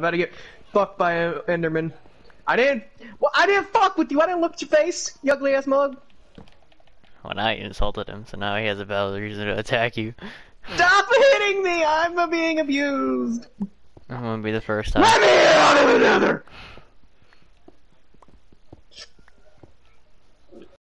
about to get fucked by an Enderman. I didn't. Well, I didn't fuck with you. I didn't look at your face, you ugly ass mug. When I insulted him, so now he has a valid reason to attack you. Stop hitting me! I'm being abused. I'm gonna be the first time. Let me out of.